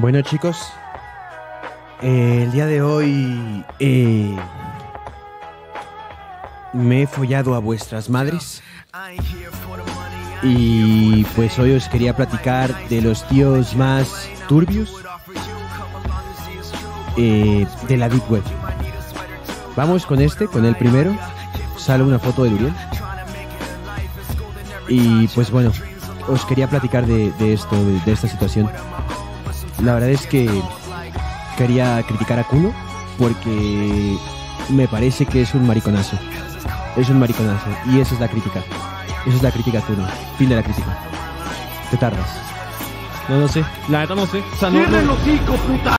Bueno chicos, eh, el día de hoy eh, me he follado a vuestras madres y pues hoy os quería platicar de los tíos más turbios eh, de la Deep Web. Vamos con este, con el primero. Sale una foto de Duriel. Y pues bueno, os quería platicar de, esto, de esta situación. La verdad es que quería criticar a Kuno porque me parece que es un mariconazo. Es un mariconazo. Y esa es la crítica. Esa es la crítica a Kuno. Fin de la crítica. Te tardas. No, no sé. La neta no sé. O sea, no, no-